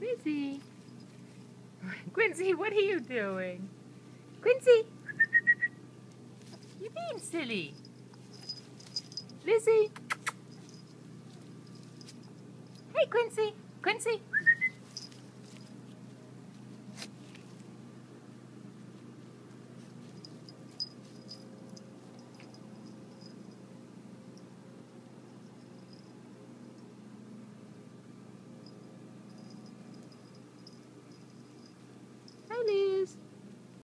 Lizzie. Quincy, what are you doing? Quincy. You being silly. Lizzie. Hey, Quincy. Quincy. that is.